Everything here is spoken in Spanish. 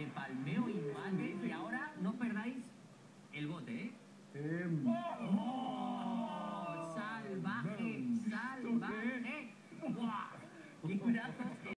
de palmeo y mate. Y ahora no perdáis el bote, ¿eh? Em. ¡Oh, ¡Salvaje! Em. ¡Salvaje! Em. ¡Guau! ¡Qué!